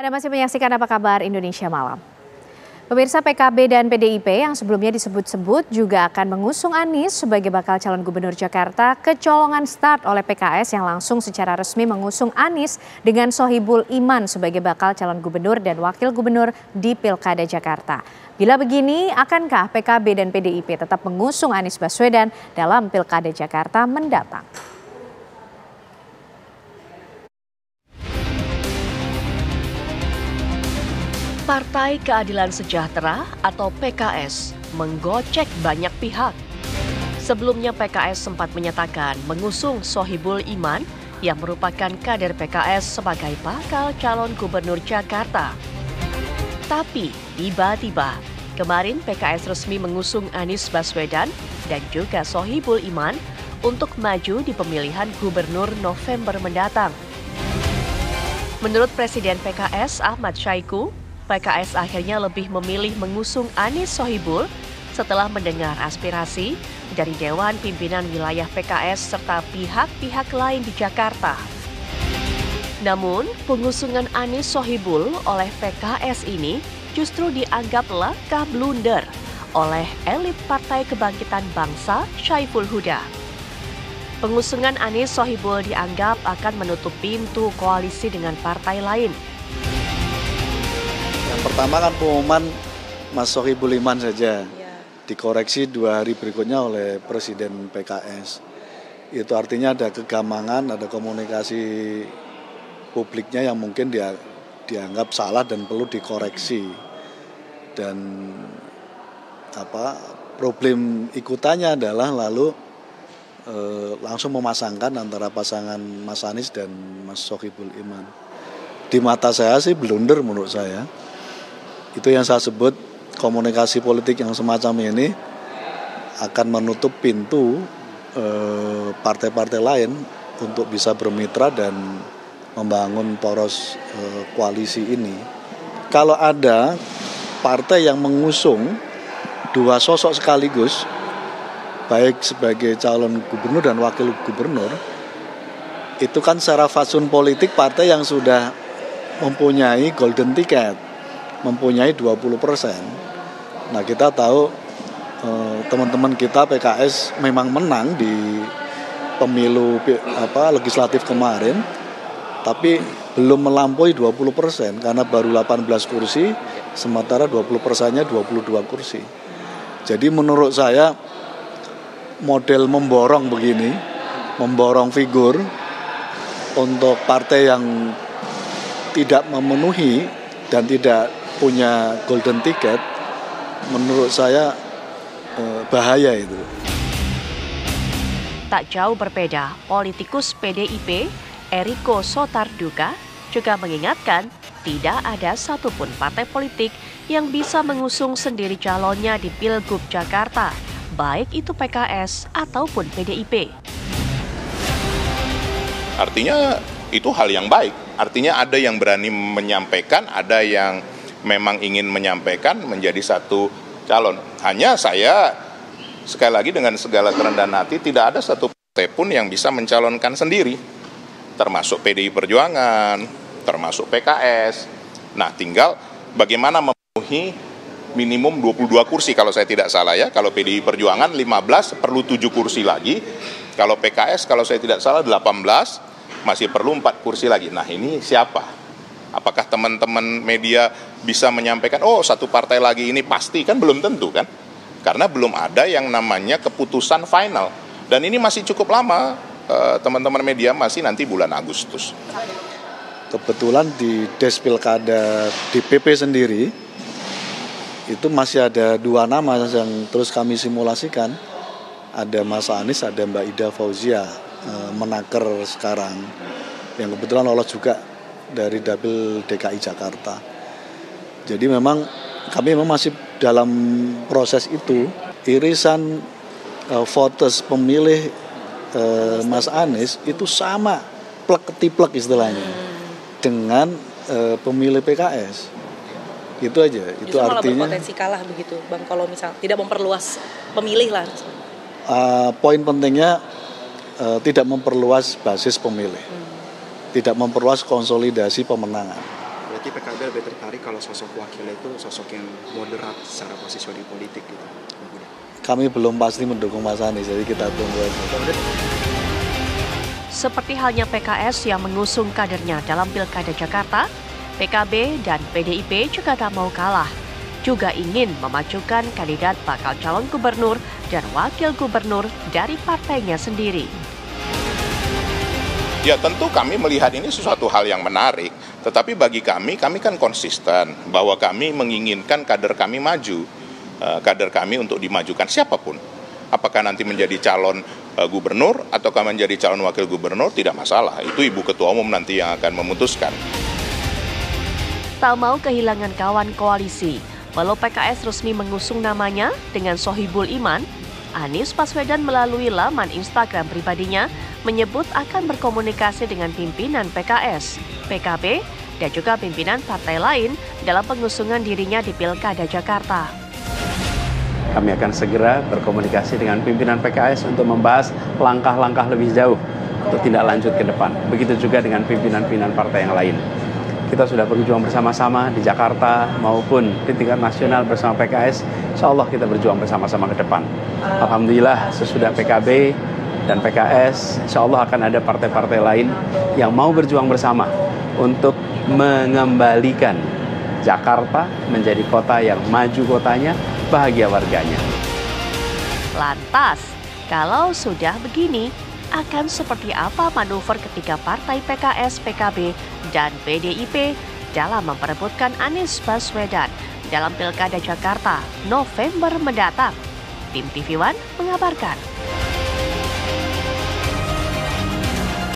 Anda masih menyaksikan apa kabar Indonesia Malam. Pemirsa PKB dan PDIP yang sebelumnya disebut-sebut juga akan mengusung Anies sebagai bakal calon gubernur Jakarta kecolongan start oleh PKS yang langsung secara resmi mengusung Anies dengan Sohibul Iman sebagai bakal calon gubernur dan wakil gubernur di Pilkada Jakarta. Bila begini, akankah PKB dan PDIP tetap mengusung Anies Baswedan dalam Pilkada Jakarta mendatang? Partai Keadilan Sejahtera atau PKS menggocek banyak pihak. Sebelumnya PKS sempat menyatakan mengusung Sohibul Iman yang merupakan kader PKS sebagai bakal calon gubernur Jakarta. Tapi tiba-tiba kemarin PKS resmi mengusung Anies Baswedan dan juga Sohibul Iman untuk maju di pemilihan gubernur November mendatang. Menurut Presiden PKS Ahmad Syaiqo, PKS akhirnya lebih memilih mengusung Anies Sohibul setelah mendengar aspirasi dari Dewan Pimpinan Wilayah PKS serta pihak-pihak lain di Jakarta. Namun, pengusungan Anies Sohibul oleh PKS ini justru dianggap langkah blunder oleh elit Partai Kebangkitan Bangsa Syaiful Huda. Pengusungan Anies Sohibul dianggap akan menutup pintu koalisi dengan partai lain pertama kan pengumuman Mas Sohi Buliman saja. Ya. dikoreksi dua hari berikutnya oleh Presiden PKS itu artinya ada kegamangan ada komunikasi publiknya yang mungkin dia dianggap salah dan perlu dikoreksi. Dan apa problem ikutannya adalah lalu e, langsung memasangkan antara pasangan Mas Anies dan Mas Sohibul Iman. Di mata saya sih blunder menurut saya itu yang saya sebut komunikasi politik yang semacam ini akan menutup pintu eh, partai-partai eh, lain untuk bisa bermitra dan membangun poros eh, koalisi ini. Kalau ada partai yang mengusung dua sosok sekaligus, baik sebagai calon gubernur dan wakil gubernur, itu kan secara fatsun politik partai yang sudah mempunyai golden ticket mempunyai 20 persen. Nah kita tahu eh, teman-teman kita PKS memang menang di pemilu apa legislatif kemarin, tapi belum melampaui 20 persen karena baru 18 kursi, sementara 20 persennya 22 kursi. Jadi menurut saya model memborong begini, memborong figur untuk partai yang tidak memenuhi dan tidak punya golden ticket menurut saya eh, bahaya itu. Tak jauh berbeda, politikus PDIP Eriko Sotarduga juga mengingatkan tidak ada satupun partai politik yang bisa mengusung sendiri calonnya di Pilgub Jakarta, baik itu PKS ataupun PDIP. Artinya itu hal yang baik. Artinya ada yang berani menyampaikan, ada yang memang ingin menyampaikan menjadi satu calon. Hanya saya sekali lagi dengan segala kerendahan hati tidak ada satu partai pun yang bisa mencalonkan sendiri. Termasuk PDI Perjuangan, termasuk PKS. Nah, tinggal bagaimana memenuhi minimum 22 kursi kalau saya tidak salah ya. Kalau PDI Perjuangan 15 perlu 7 kursi lagi. Kalau PKS kalau saya tidak salah 18 masih perlu 4 kursi lagi. Nah, ini siapa? Apakah teman-teman media bisa menyampaikan, oh satu partai lagi ini pasti kan belum tentu kan? Karena belum ada yang namanya keputusan final. Dan ini masih cukup lama, eh, teman-teman media masih nanti bulan Agustus. Kebetulan di Des Pilkada DPP sendiri, itu masih ada dua nama yang terus kami simulasikan. Ada Mas Anies, ada Mbak Ida Fauzia, eh, menaker sekarang. Yang kebetulan lolos juga dari Dapil DKI Jakarta. Jadi memang kami memang masih dalam proses itu. Irisan uh, voters pemilih uh, Mas Anies itu sama plek ketiplek istilahnya dengan uh, pemilih PKS itu aja itu Justru artinya potensi kalah begitu bang kalau misal tidak memperluas pemilih lah. Uh, poin pentingnya uh, tidak memperluas basis pemilih. Hmm tidak memperluas konsolidasi pemenangan. Tapi PKB lebih tertarik kalau sosok wakilnya itu sosok yang moderat secara posisioning politik gitu. Kami belum pasti mendukung Mas Anies, jadi kita tunggu aja. Seperti halnya PKS yang mengusung kadernya dalam Pilkada Jakarta, PKB dan PDIP juga tak mau kalah. Juga ingin memajukan kandidat bakal calon gubernur dan wakil gubernur dari partainya sendiri. Ya tentu kami melihat ini sesuatu hal yang menarik, tetapi bagi kami, kami kan konsisten bahwa kami menginginkan kader kami maju, eh, kader kami untuk dimajukan siapa pun. Apakah nanti menjadi calon eh, gubernur ataukah menjadi calon wakil gubernur tidak masalah, itu ibu ketua umum nanti yang akan memutuskan. Tak mau kehilangan kawan koalisi, walau PKS resmi mengusung namanya dengan Sohibul Iman, Anies Baswedan melalui laman Instagram pribadinya menyebut akan berkomunikasi dengan pimpinan PKS, PKB, dan juga pimpinan partai lain dalam pengusungan dirinya di Pilkada Jakarta. Kami akan segera berkomunikasi dengan pimpinan PKS untuk membahas langkah-langkah lebih jauh untuk tindak lanjut ke depan. Begitu juga dengan pimpinan-pimpinan partai yang lain kita sudah berjuang bersama-sama di Jakarta maupun di tingkat nasional bersama PKS. Insya Allah kita berjuang bersama-sama ke depan. Alhamdulillah sesudah PKB dan PKS, insya Allah akan ada partai-partai lain yang mau berjuang bersama untuk mengembalikan Jakarta menjadi kota yang maju kotanya, bahagia warganya. Lantas, kalau sudah begini, akan seperti apa manuver ketiga partai PKS, PKB, dan PDIP dalam memperebutkan Anies Baswedan dalam Pilkada Jakarta November mendatang. Tim TV One mengabarkan.